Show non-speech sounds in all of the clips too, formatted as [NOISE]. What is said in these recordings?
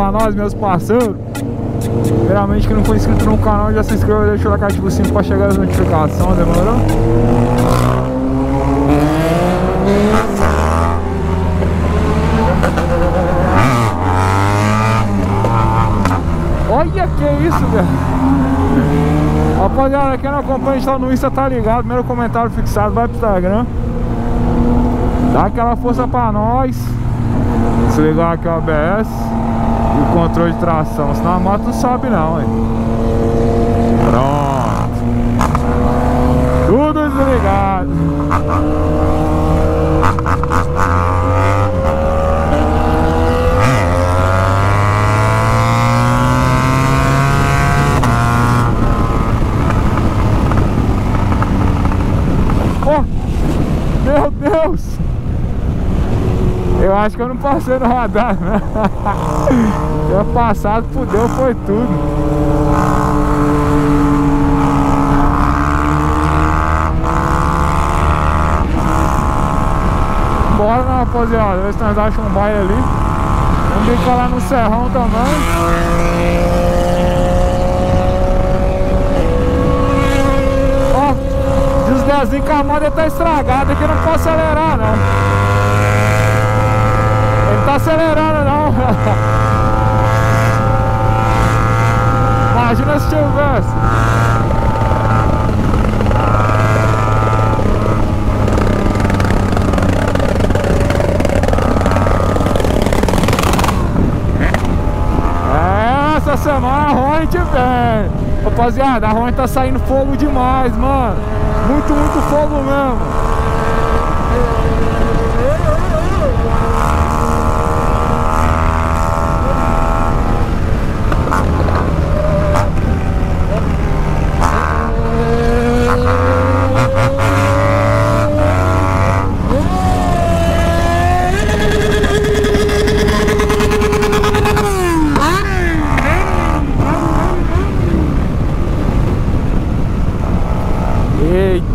pra nós, meus parceiros. Geralmente quem não for inscrito no canal já se inscreva, deixa o like ativo o sininho pra chegar as notificações, demorou? Olha que isso, velho. Rapaziada, quem não acompanha lá no Insta tá ligado. Primeiro comentário fixado, vai pro Instagram. Dá aquela força pra nós. Desligar aqui o ABS e o controle de tração. Senão a moto não sobe não, hein? Pronto. Tudo desligado. Oh, meu Deus! Eu acho que eu não passei no radar, né? [LAUGHS] Tinha passado, fudeu, foi tudo. Bora, né, rapaziada? Ver se nós achamos um baile ali. Vamos ficar lá no Serrão também. Ó, desgazinho que a moto tá estragada aqui, não posso acelerar, não. Não tá acelerando, não. [LAUGHS] Imagina se tivesse. Semana a Hornet vem. Rapaziada, a Hornet tá saindo fogo demais, mano. Muito, muito fogo mesmo.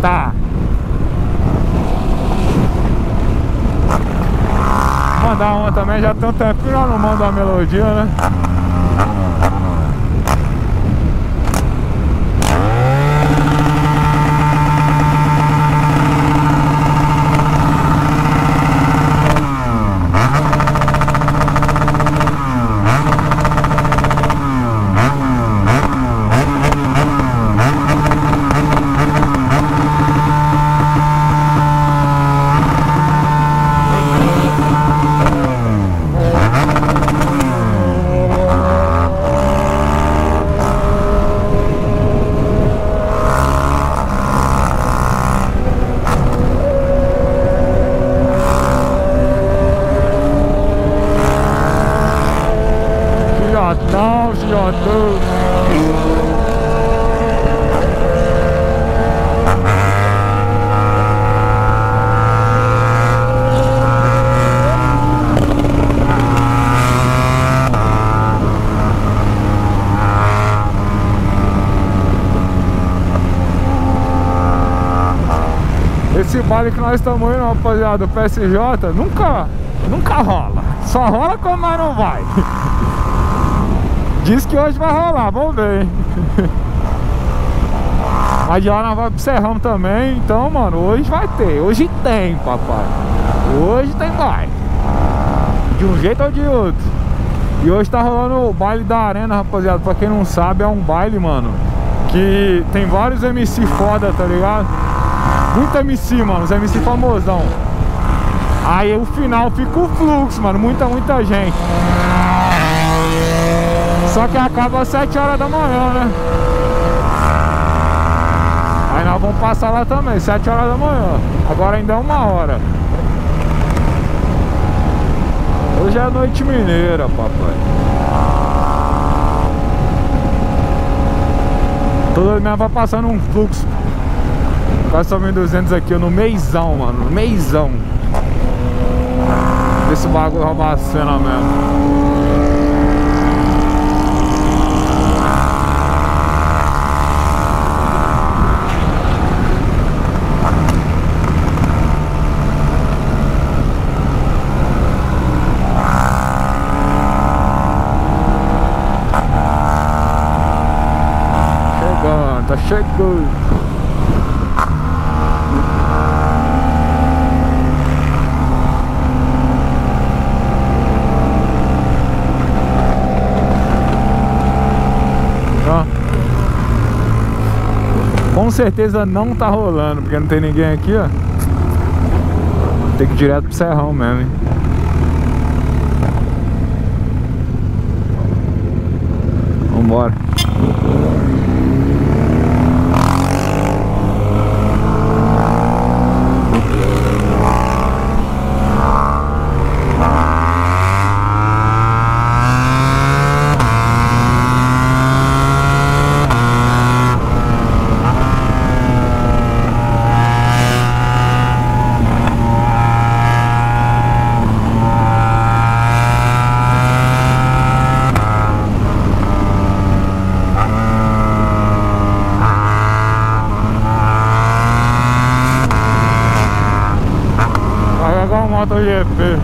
Eita! Mandar uma também, já tempinho eu não mando uma melodia, né? Filhotão, filhotão. Esse baile que nós estamos indo, rapaziada, o PSJ, nunca, nunca rola. Só rola quando nós não vai. [LAUGHS] Diz que hoje vai rolar, vamos ver. hein? [LAUGHS] Mas de lá nós vamos pro Serrão também, então, mano, hoje vai ter. Hoje tem, papai. Hoje tem baile. De um jeito ou de outro. E hoje tá rolando o baile da arena, rapaziada. Pra quem não sabe, é um baile, mano. Que tem vários MC foda, tá ligado? Muito MC, mano. Os MC famosão. Aí o final fica o fluxo, mano. Muita, muita gente. Só que acaba às 7 horas da manhã, né? Aí nós vamos passar lá também, 7 horas da manhã. Agora ainda é uma hora. Hoje é noite mineira, papai. Toda manhã vai passando um fluxo. Quase só 1.200 aqui, no meizão, mano. No meizão. Esse se o bagulho roubar a cena mesmo. chegou. Tá certeza não tá rolando, porque não tem ninguém aqui, ó. Tem que ir direto pro serrão mesmo, hein? Vambora. Vai pegar uma MotoGP.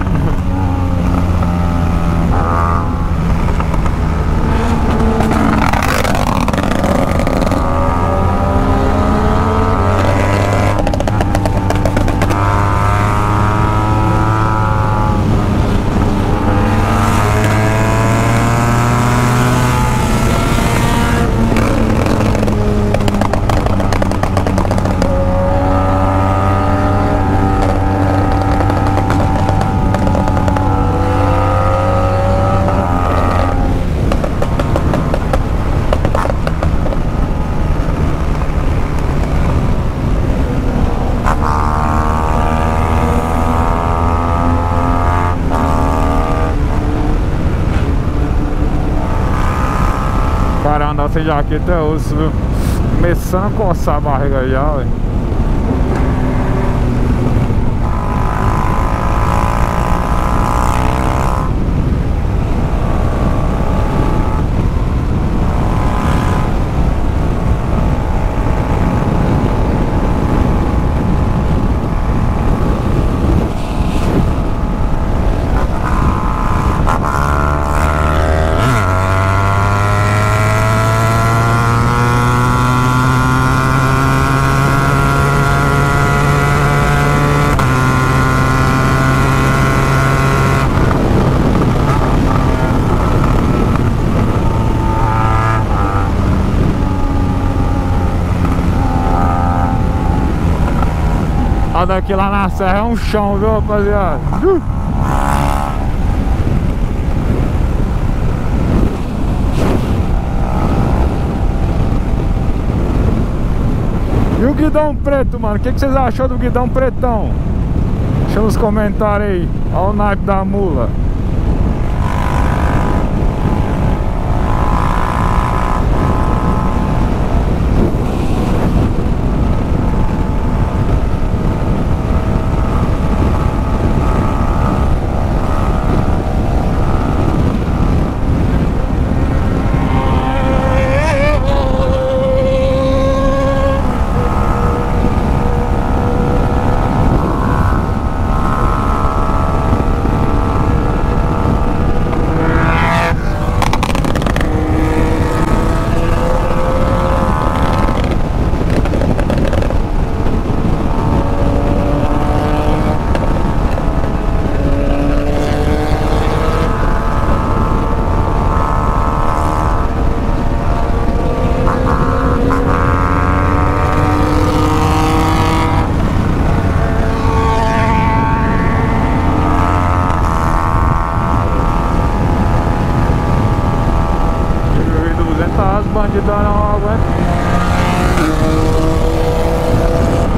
Cara, andar sem jaqueta é osso, viu? Começando a coçar a barriga já, velho. Daqui lá na serra é um chão, viu, rapaziada? E o guidão preto, mano? O que, que vocês achou do guidão pretão? Deixa nos comentários aí. Olha o naipe da mula. As bandidas não aguentam.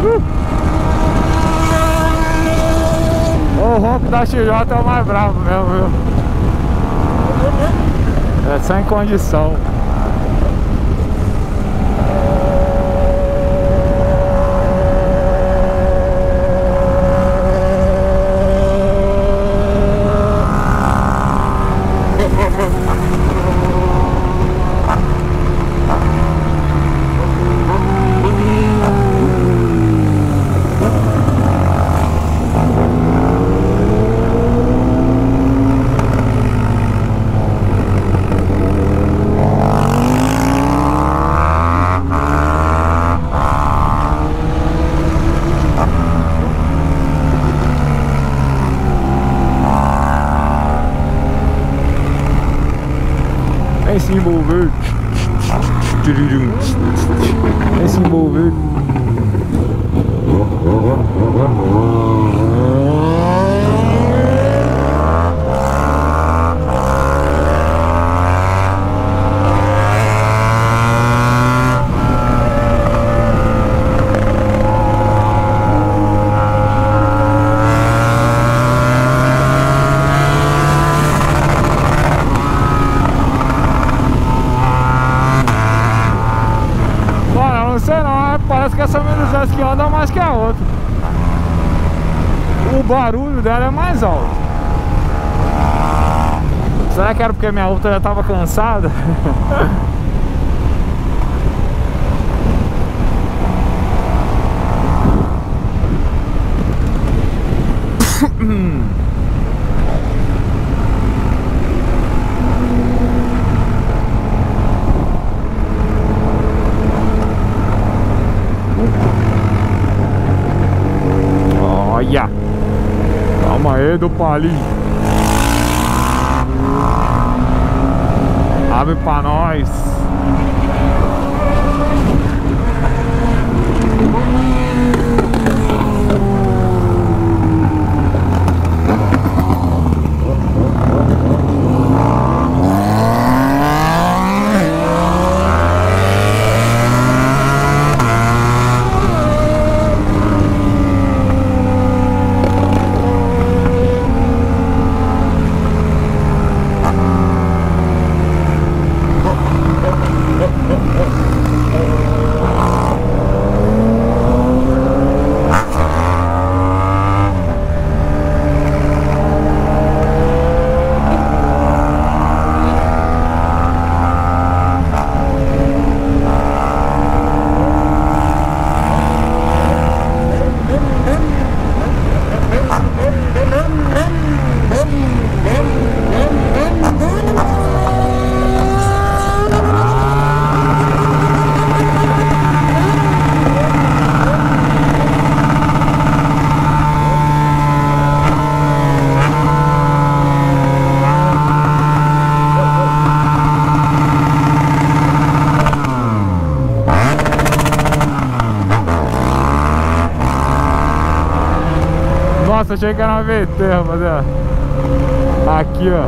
Uh! O ronco da XJ é o mais bravo mesmo, viu? É sem condição. Se envolver. Vem se envolver. Mano, eu não sei não, mas parece que essa 1200 que anda mais que a outra. O barulho dela é mais alto. Será que era porque minha outra já estava cansada? Olha! [LAUGHS] Do palinho. Abre pra nós. Nossa, achei que era uma VT, rapaziada. Aqui, ó.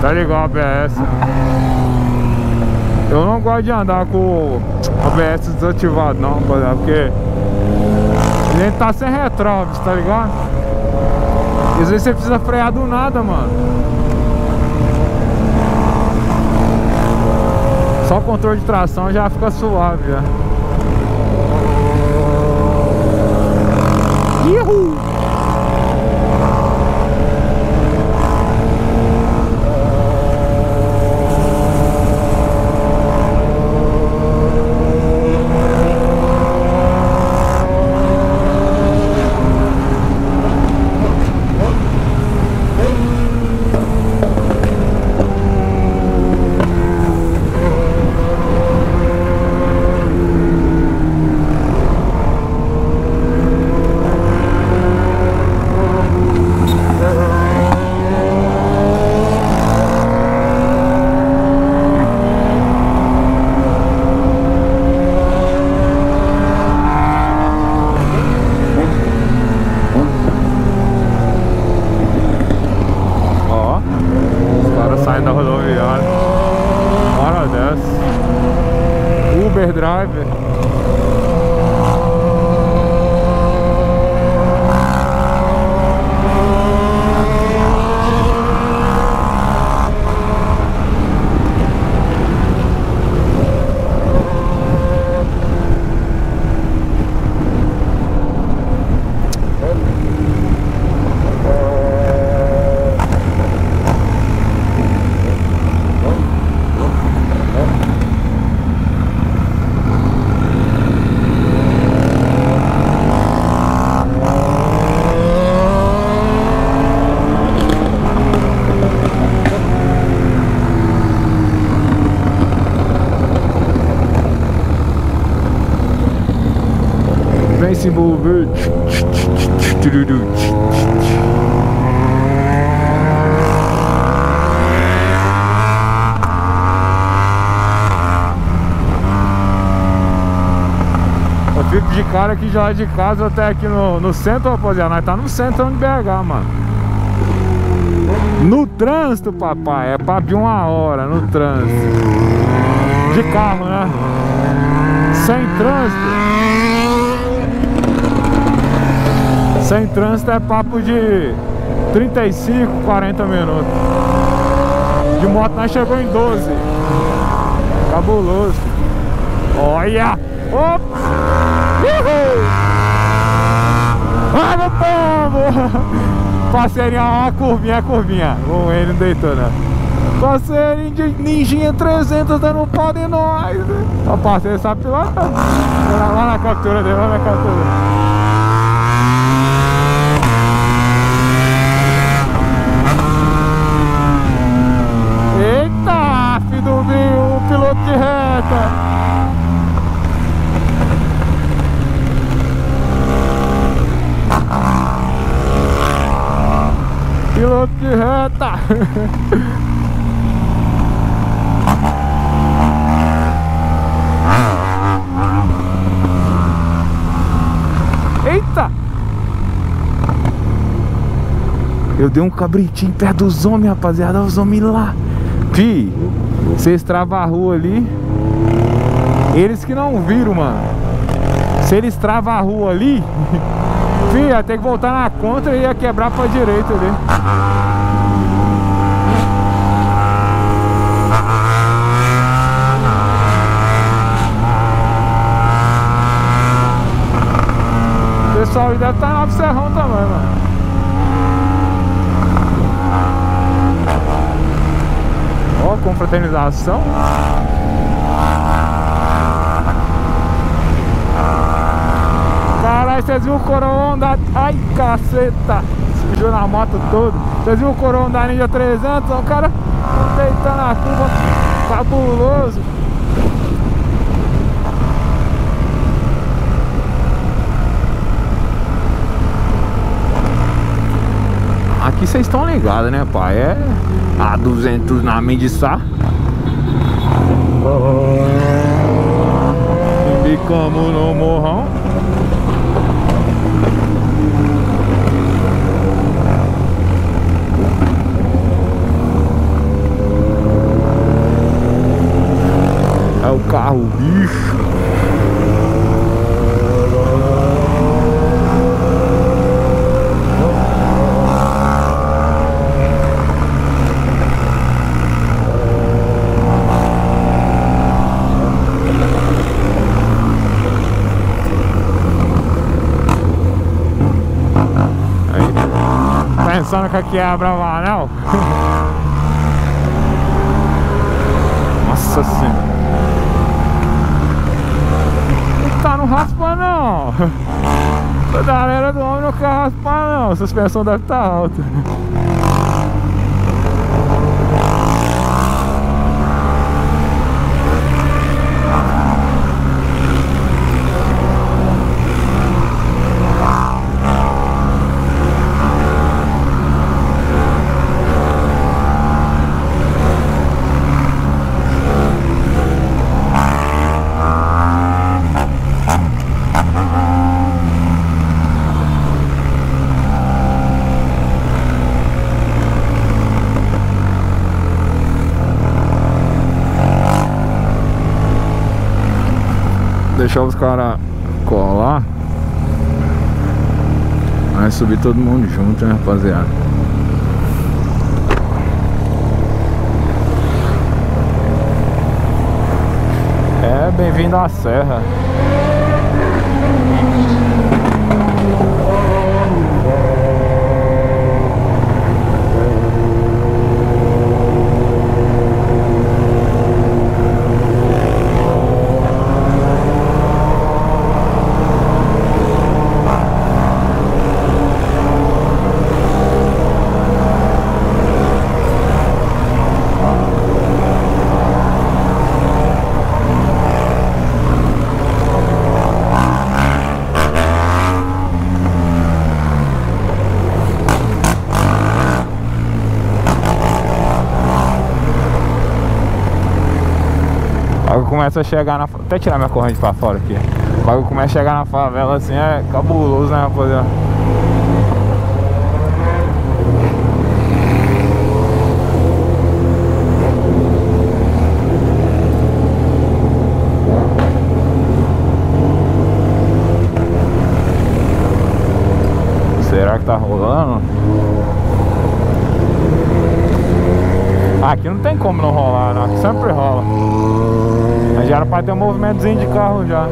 Tá ligado ABS. Eu não gosto de andar com o ABS desativado não, rapaziada, porque a gente tá sem retróbis, tá ligado? E às vezes você precisa frear do nada, mano. Só o controle de tração já fica suave já. Ihu! Cara que já é de casa até aqui no, no centro, rapaziada. Nós tá no centro de BH, mano. No trânsito, papai. É pra vir uma hora no trânsito. De carro, né? Sem trânsito. Sem trânsito é papo de 35, 40 minutos. De moto nós chegou em 12. Cabuloso. Olha! Ops! Uhul! Vamos, povo! Parceirinho, uma curvinha, curvinha. Bom, ele não deitou, né? Parceirinho de ninjinha 300 dando pau de nós. O parceiro sabe pilotar. Lá, lá na captura dele, lá na captura. Eita, filho do Rio, o piloto de reta. Piloto de reta. [LAUGHS] Eita! Eu dei um cabritinho perto dos homens, rapaziada. Os homens lá. Fi, vocês travam a rua ali. Eles que não viram, mano. Se eles travam a rua ali, [LAUGHS] fi, ia ter que voltar na contra e ia quebrar pra direita ali. O pessoal deve estar no Serrão também, mano. Ó, confraternização. Caralho, vocês viram o coroa andar... Ai, caceta! Subiu na moto todo. Vocês viram o coroa andar Ninja 300? O cara deitando a curva. Cabuloso. Aqui vocês estão ligados, né, pai? É a 200 na Mendissá. Ficamos no morrão. É o carro bicho. Aí. Pensando que aqui é a Bravanel? Nossa senhora. Não tá no raspa não. A galera do homem não quer raspar não. A suspensão deve estar tá alta. Deixar os caras colar. Vai subir todo mundo junto, né, rapaziada? É, bem-vindo à serra bagulho começa a chegar na. Até tirar minha corrente pra fora aqui. O bagulho começa a chegar na favela assim, é cabuloso, né, rapaziada? Será que tá rolando? Aqui não tem como não rolar, né? Aqui sempre rola. Ter um movimentozinho de carro já.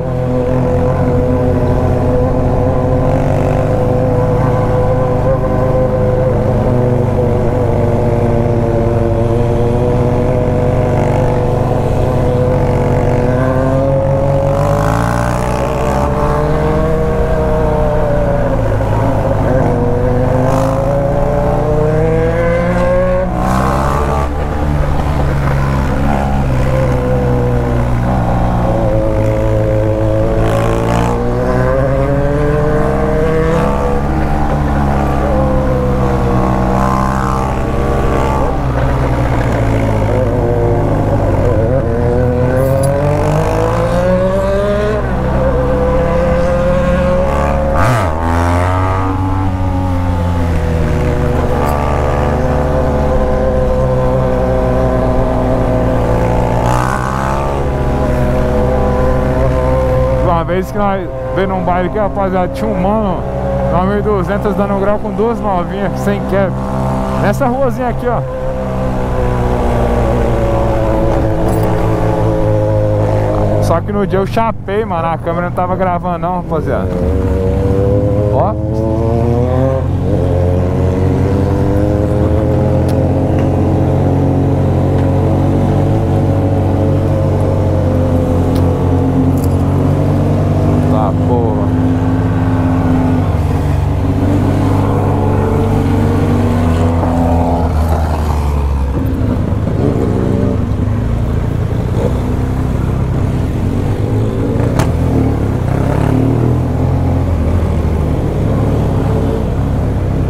Uma vez que nós veio num baile aqui, rapaziada, tinha um mano na 1200 dando grau com duas novinhas, sem quebra. Nessa ruazinha aqui, ó. Só que no dia eu chapei, mano, a câmera não tava gravando não, rapaziada. Ó. Tá, porra.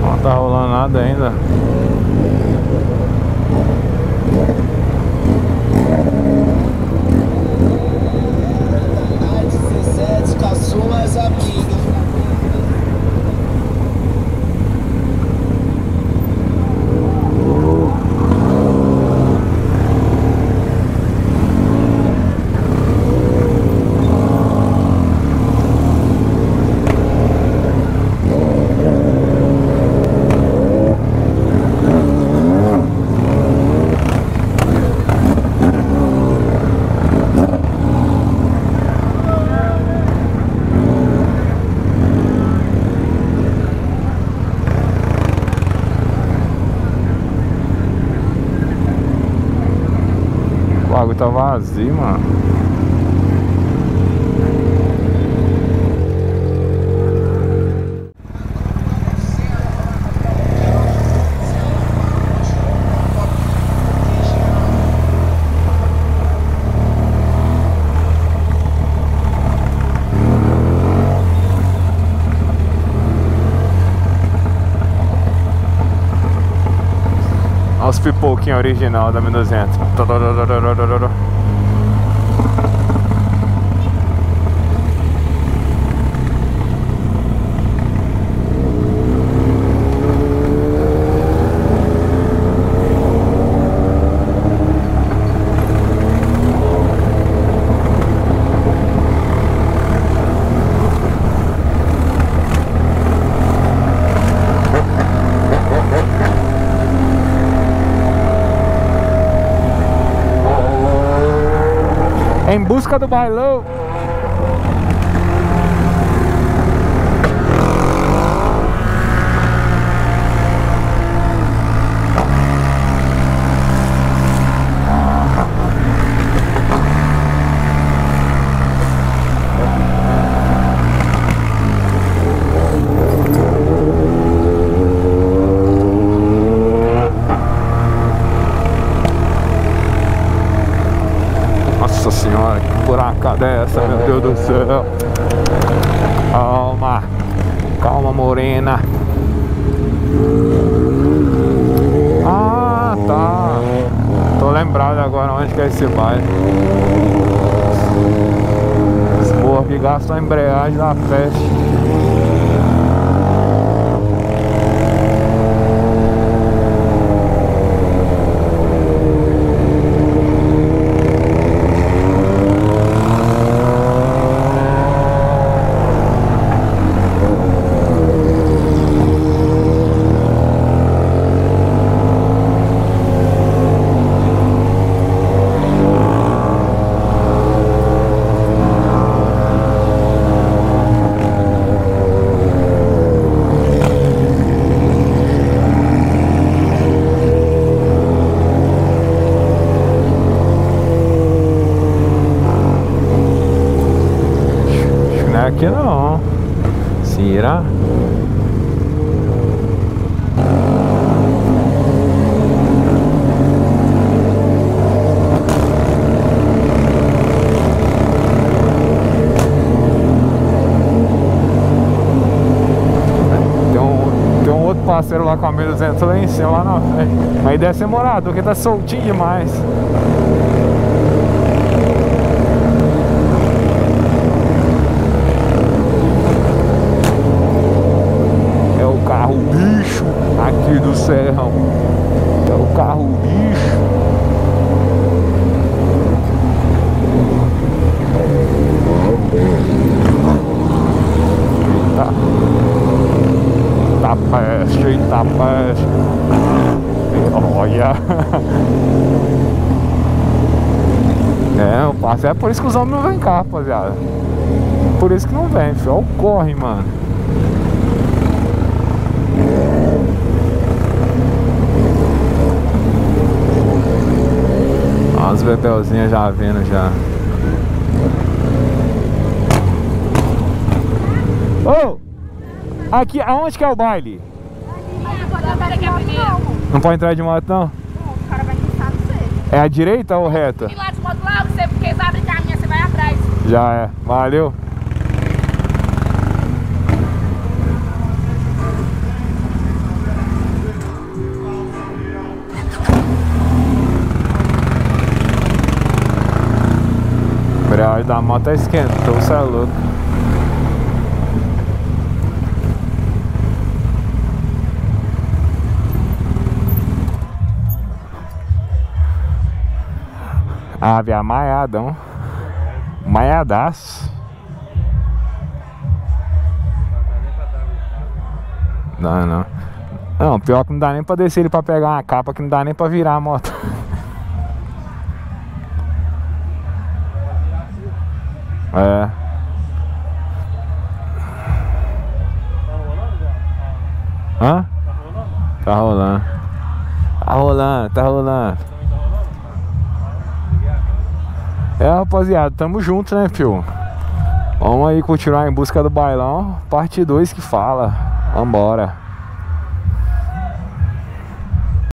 Não tá rolando nada ainda. A17 com as suas amigas. O bagulho vazio, mano. Olha original da 1200. Em busca do bailão. dessa é essa, meu Deus do céu? Calma, calma, morena. Ah, tá. Tô lembrado agora onde que é esse bairro. Porra, que gasta a embreagem da festa Mas deve ser morador, porque tá soltinho demais. É o carro bicho aqui do Serrão. É o carro bicho. Tá. Tá peste? Tá peste. [LAUGHS] É, o passo é por isso que os homens não vêm cá, rapaziada. Por isso que não vem, filho. Olha o corre, mano. Olha as bebelzinhas já vindo já. Ô! aqui, aonde que é o baile? Não pode entrar de moto não? O cara vai pensar, não sei. É a direita ou reta? E lá de moto lá, você, porque eles abrem caminho, você vai atrás. Já é. Valeu. A embreagem da moto esquentou, você é louco. Ave amaiadão. Maiadaço. Não, não. Não, pior que não dá nem pra descer ele pra pegar uma capa que não dá nem pra virar a moto. [LAUGHS] É. Hã? Tá rolando. Tá rolando, tá rolando. É, rapaziada, tamo junto, né, fio? Vamos aí continuar em busca do bailão. Parte 2 que fala. Vambora.